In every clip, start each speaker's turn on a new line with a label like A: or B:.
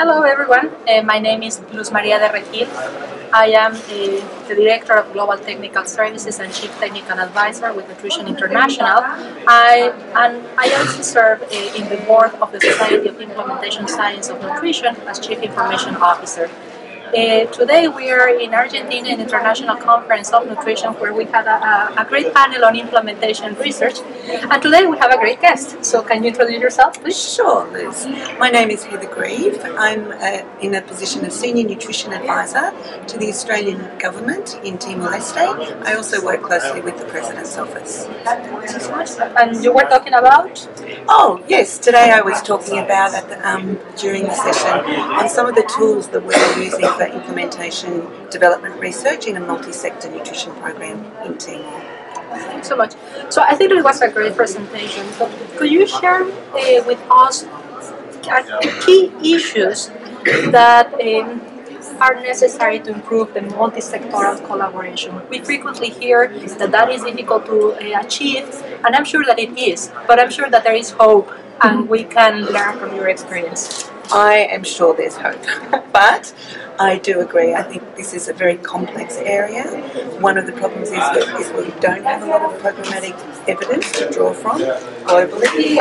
A: Hello everyone, uh, my name is Luz Maria de Regil. I am uh, the Director of Global Technical Services and Chief Technical Advisor with Nutrition International. I, and I also serve uh, in the board of the Society of Implementation Science of Nutrition as Chief Information Officer. Uh, today we are in Argentina in International Conference of Nutrition where we had a, a, great panel on implementation research and today we have a great guest. So can you introduce yourself please?
B: Sure Liz. My name is Heather Grieve. I'm uh, in a position of Senior Nutrition Advisor to the Australian Government in Timor-Leste. I also work closely with the President's Office.
A: And you were talking about?
B: Oh yes, today I was talking about at the, um, during the session on some of the tools that we're using implementation development research in a multi-sector nutrition program in Timor.
A: Thanks so much. So I think it was a great presentation. So could you share uh, with us key issues that um, are necessary to improve the multi-sectoral collaboration. We frequently hear that that is difficult to uh, achieve, and I'm sure that it is, but I'm sure that there is hope and we can learn from your experience.
B: I am sure there's hope, but I do agree. I think this is a very complex area. One of the problems is that is we don't have a lot of programmatic evidence to draw from globally,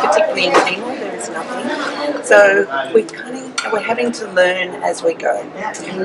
B: particularly in Timor, there is nothing. So we kind of we're having to learn as we go,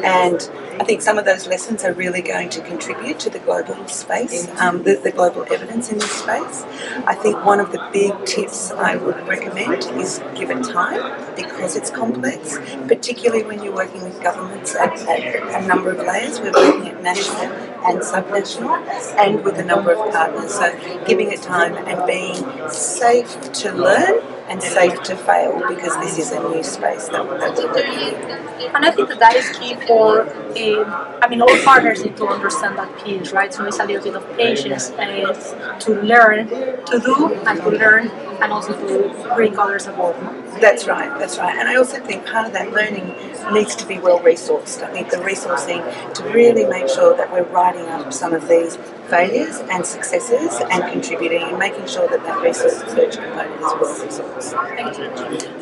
B: and I think some of those lessons are really going to contribute to the global space, um, the, the global evidence in this space. I think one of the big tips I would recommend is give it time because it's complex, particularly when you're working with governments at, at a number of layers. We're working at national and subnational and with a number of partners. So giving it time and being safe to learn and safe to fail because this is a new space that, that we're working in.
A: And I think that that is key for, uh, I mean, all partners need to understand that piece, right? So it's a little bit of patience uh, to learn, to do and to learn and also to bring others aboard.
B: That's right, that's right. And I also think part of that learning needs to be well resourced. I think the resourcing to really make sure that we're writing up some of these failures and successes and contributing and making sure that that research component is well resourced.
A: Thank you.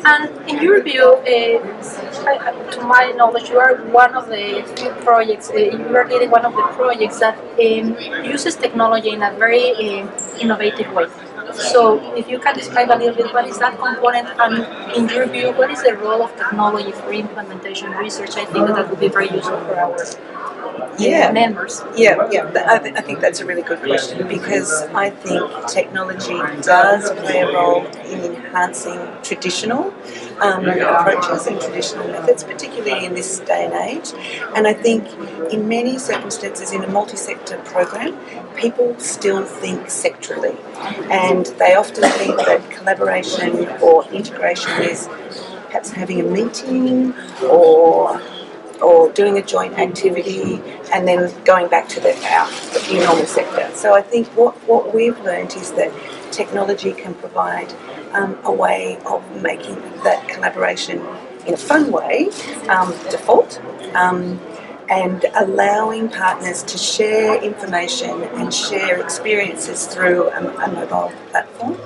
A: And in your view, uh, to my knowledge, you are one of the few projects, uh, you are leading one of the projects that um, uses technology in a very uh, innovative way. So if you can describe a little bit what is that component and in your view, what is the role of technology for implementation research? I think that, that would be very useful for our yeah. members.
B: Yeah, yeah. I, th- I think that's a really good question because I think technology does play a role in enhancing traditional um, approaches and traditional methods, particularly in this day and age. And I think in many circumstances in a multi-sector program, people still think sectorally, and they often think that collaboration or integration is perhaps having a meeting or or doing a joint activity and then going back to the, our, the normal sector. So I think what, what we've learned is that technology can provide um, a way of making that collaboration in a fun way um, default. Um, and allowing partners to share information and share experiences through a, a, mobile platform.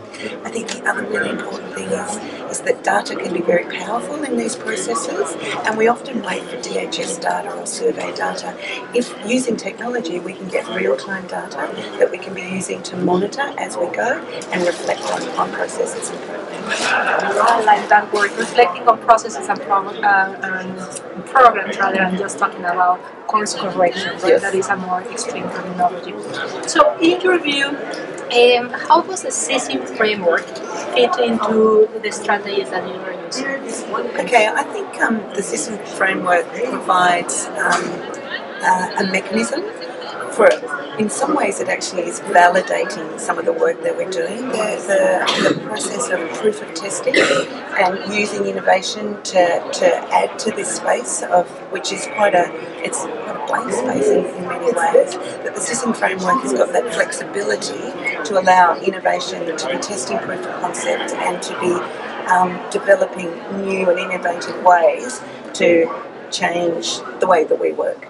B: I think the other really important thing is, is that data can be very powerful in these processes, and we often wait for DHS data or survey data. If using technology, we can get real time data that we can be using to monitor as we go and reflect on, on processes and programs.
A: I like that word, reflecting on processes and, pro- uh, programs rather than just talking about course correction. Right? Yes. That is a more extreme terminology. So, in your view, um, how does the SISN framework fit into the strategies that you are using?
B: Okay, I think um, the SISN framework provides um, uh, a mechanism for in some ways it actually is validating some of the work that we're doing. The, process of proof of testing and using innovation to, to add to this space of which is quite a it's quite a blank space in, in many ways. That the SISN framework has got that flexibility to allow innovation to be testing proof of concept and to be um, developing new and innovative ways to change the way that we work.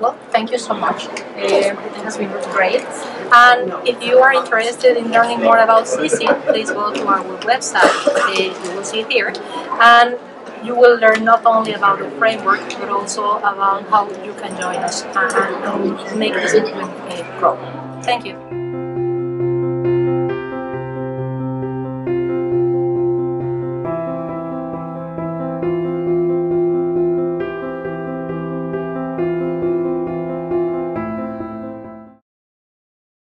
A: Well, thank you so much. Uh, it has been great. And if you are interested in learning more about SISN, please go to our website. You will see it here. And you will learn not only about the framework but also about how you can join us and, make this implement uh, grow. Thank you.